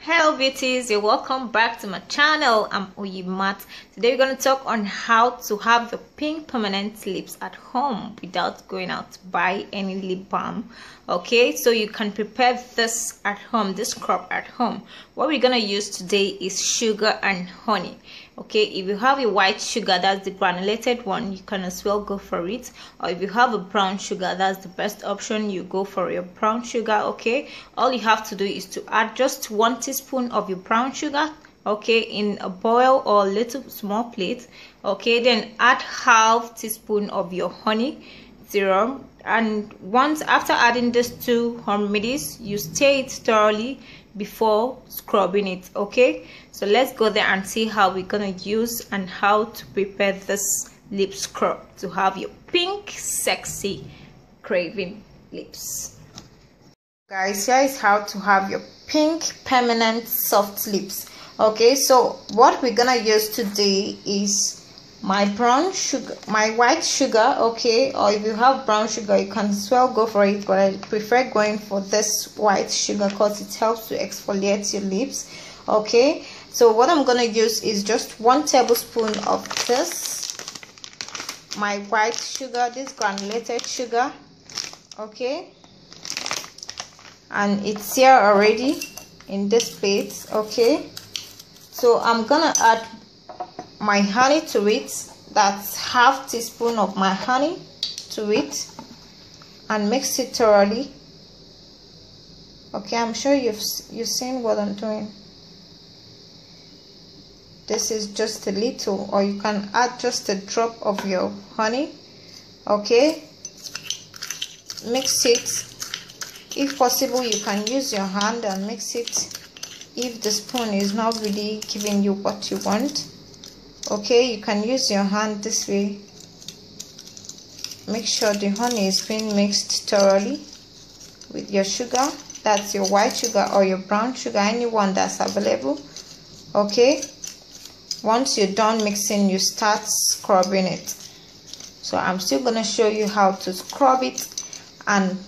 hello beauties. You're welcome back to my channel. I'm Unyi Matt. today we're going to talk on how to have your pink permanent lips at home without going out to buy any lip balm. Okay so you can prepare this at home this crop at home. What we're going to use today is sugar and honey okay if you have a white sugar that's the granulated one you can as well go for it. Or if you have a brown sugar that's the best option you go for your brown sugar okay? All you have to do is to add just one teaspoon of your brown sugar okay in a boil or a little small plate okay? Then add half teaspoon of your honey serum. And once after adding these two remedies you stir it thoroughly before scrubbing it okay? So let's go there and see how we're gonna use and how to prepare this lip scrub to have your pink sexy craving lips. Guys here is how to have your pink permanent soft lips okay? So what we're gonna use today is my brown sugar my white sugar okay or if you have brown sugar you can as well go for it but i prefer going for this white sugar because it helps to exfoliate your lips okay? So what i'm gonna use is just one tablespoon of this my white sugar this granulated sugar okay? And it's here already in this plate okay? So i'm gonna add my honey to it. That's half teaspoon of my honey to it. And mix it thoroughly. Okay i'm sure you've you've seen what i'm doing. This is just a little or you can add just a drop of your honey. Okay. Mix it. If possible you can use your hand and mix it. If the spoon is not really giving you what you want okay you can use your hand this way. Make sure the honey is being mixed thoroughly with your sugar. That's your white sugar or your brown sugar anyone that's available. Okay once you're done mixing you start scrubbing it. So i'm still to show you how to scrub it and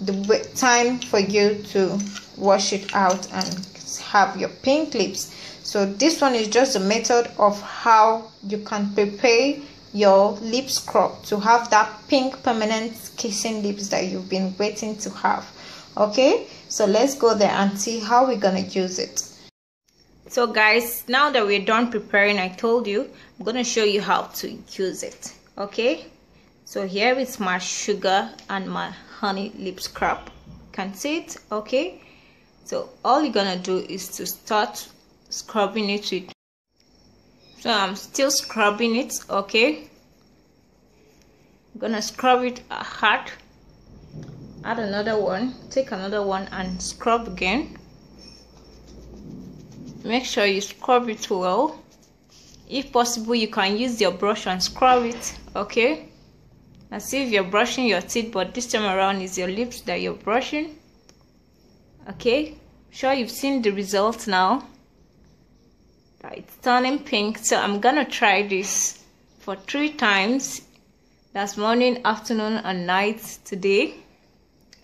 the time for you to wash it out and have your pink lips. So this one is just a method of how you can prepare your lip scrub to have that pink permanent kissing lips that you've been waiting to have. Okay? So let's go there and see how we're gonna use it. So guys now that we're done preparing i told you i'm gonna show you how to use it. Okay? So here is my sugar and my honey lip scrub can see it? Okay so all you're gonna do is to start scrubbing it with so i'm still scrubbing it okay? I'm gonna scrub it hard. Add another one take another one and scrub again. Make sure you scrub it well. If possible you can use your brush and scrub it okay? As if you're brushing your teeth but this time around is your lips that you're brushing okay sure you've seen the results now. It's turning pink so i'm gonna try this for three times. That's morning afternoon and night today.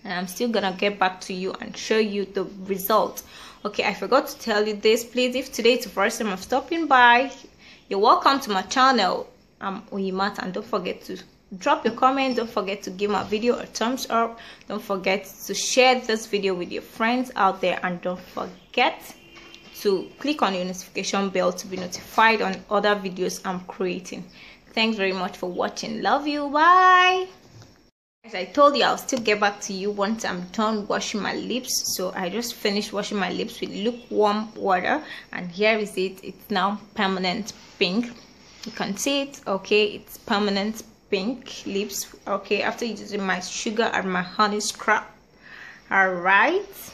And i'm still gonna get back to you and show you the result. Okay i forgot to tell you this. Please if today is the first time of stopping by you're welcome to my channel. I'm Unyi Matt and don't forget to drop your comment don't forget to give my video a thumbs up don't forget to share this video with your friends out there and don't forget to click on the notification bell to be notified on other videos I'm creating. Thanks very much for watching. Love you. Bye. As I told you, I'll still get back to you once I'm done washing my lips. So I just finished washing my lips with lukewarm water. And here is it. It's now permanent pink. You can see it. Okay, it's permanent pink lips. Okay, after using my sugar and my honey scrub. Alright